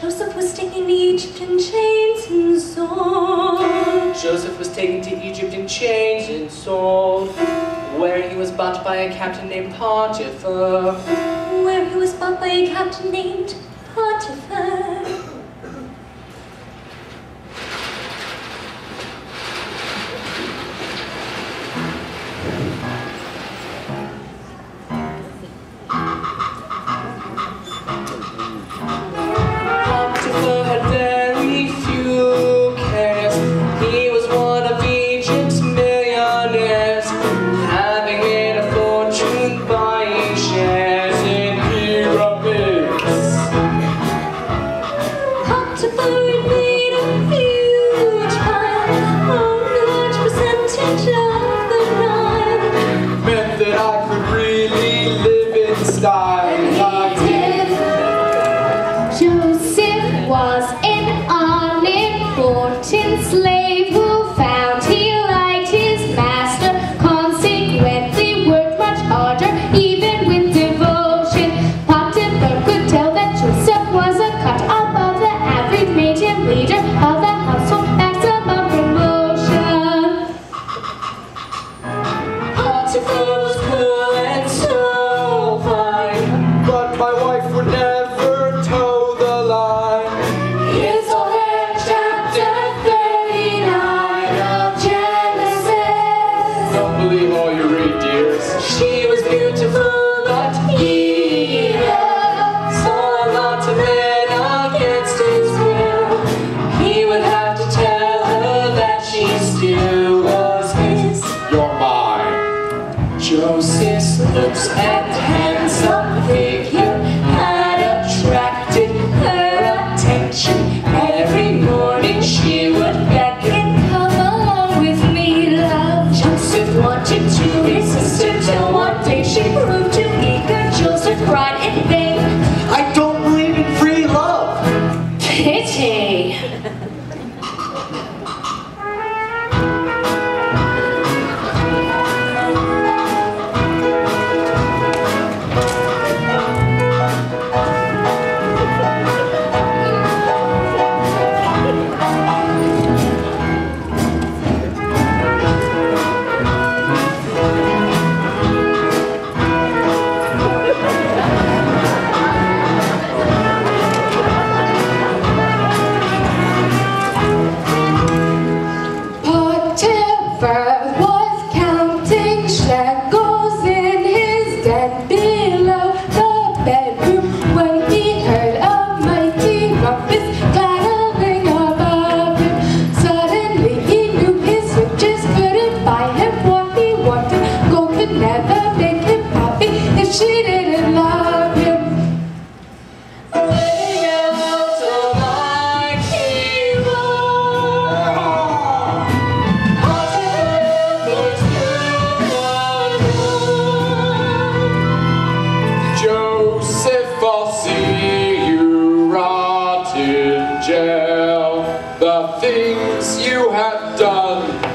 Joseph was taken to Egypt in chains and sold. Joseph was taken to Egypt in chains and sold, where he was bought by a captain named Potiphar. Where he was bought by a captain named Potiphar. looks at him. the things you have done.